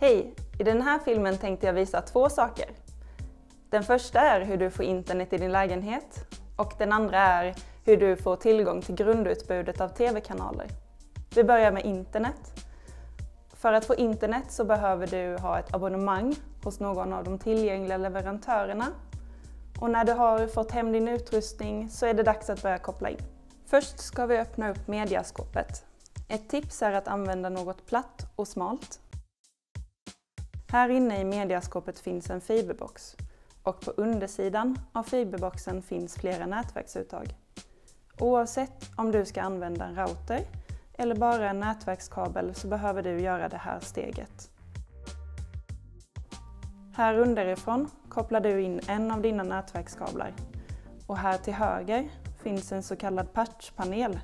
Hej! I den här filmen tänkte jag visa två saker. Den första är hur du får internet i din lägenhet och den andra är hur du får tillgång till grundutbudet av TV-kanaler. Vi börjar med internet. För att få internet så behöver du ha ett abonnemang hos någon av de tillgängliga leverantörerna. Och när du har fått hem din utrustning så är det dags att börja koppla in. Först ska vi öppna upp mediaskåpet. Ett tips är att använda något platt och smalt. Här inne i mediaskåpet finns en fiberbox och på undersidan av fiberboxen finns flera nätverksuttag. Oavsett om du ska använda en router eller bara en nätverkskabel så behöver du göra det här steget. Här underifrån kopplar du in en av dina nätverkskablar och här till höger finns en så kallad patchpanel.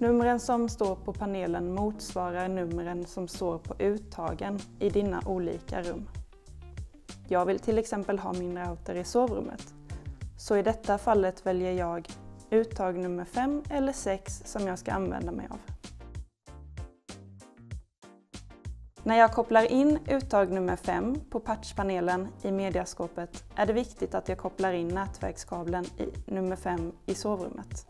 Numren som står på panelen motsvarar numren som står på uttagen i dina olika rum. Jag vill till exempel ha min router i sovrummet. Så i detta fallet väljer jag uttag nummer 5 eller 6 som jag ska använda mig av. När jag kopplar in uttag nummer 5 på patchpanelen i mediaskåpet är det viktigt att jag kopplar in nätverkskabeln i nummer 5 i sovrummet.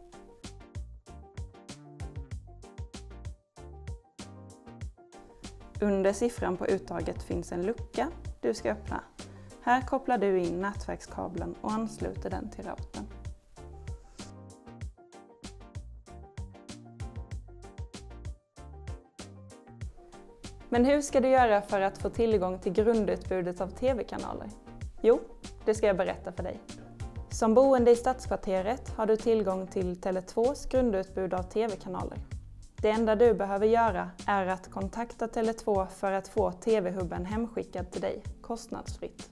Under siffran på uttaget finns en lucka du ska öppna. Här kopplar du in nätverkskabeln och ansluter den till routern. Men hur ska du göra för att få tillgång till grundutbudet av TV-kanaler? Jo, det ska jag berätta för dig. Som boende i Stadskvarteret har du tillgång till Tele2s grundutbud av TV-kanaler. Det enda du behöver göra är att kontakta Tele2 för att få TV-hubben hemskickad till dig kostnadsfritt.